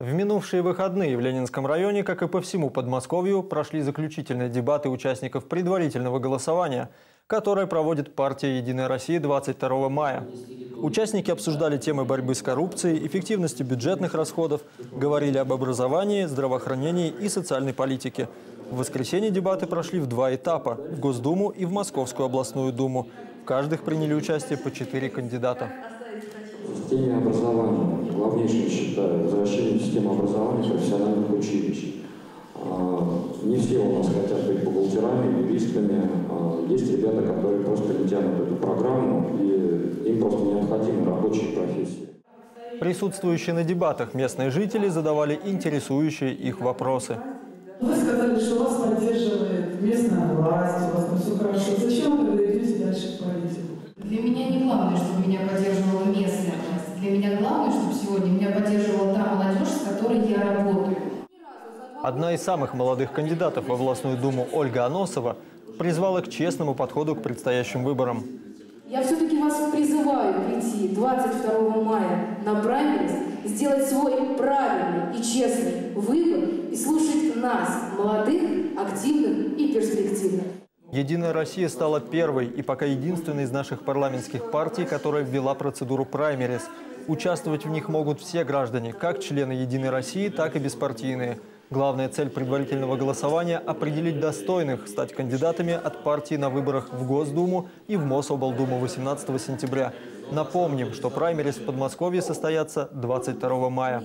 В минувшие выходные в Ленинском районе, как и по всему Подмосковью, прошли заключительные дебаты участников предварительного голосования, которое проводит партия «Единая Россия» 22 мая. Участники обсуждали темы борьбы с коррупцией, эффективности бюджетных расходов, говорили об образовании, здравоохранении и социальной политике. В воскресенье дебаты прошли в два этапа – в Госдуму и в Московскую областную думу. В каждых приняли участие по четыре кандидата. В образования главнейшее, считаю, систему образования профессиональных училищ. А, Не все у нас хотят быть бухгалтерами, юристами. А, Есть ребята, которые просто не тянут эту программу, и им просто необходимы рабочие профессии. Присутствующие на дебатах местные жители задавали интересующие их вопросы. Вы сказали, что вас поддерживает местная власть, у вас там все хорошо. Зачем вы тогда идете дальше в политику? Для меня не главное, чтобы меня поддерживала местная власть. Для меня главное, чтобы сегодня меня поддерживала Одна из самых молодых кандидатов в областную думу Ольга Аносова призвала к честному подходу к предстоящим выборам. Я все-таки вас призываю прийти 22 мая на праймерис, сделать свой правильный и честный выбор и слушать нас, молодых, активных и перспективных. «Единая Россия» стала первой и пока единственной из наших парламентских партий, которая ввела процедуру праймерис. Участвовать в них могут все граждане, как члены «Единой России», так и беспартийные. Главная цель предварительного голосования – определить достойных стать кандидатами от партии на выборах в Госдуму и в Мособлдуму 18 сентября. Напомним, что праймерис в Подмосковье состоятся 22 мая.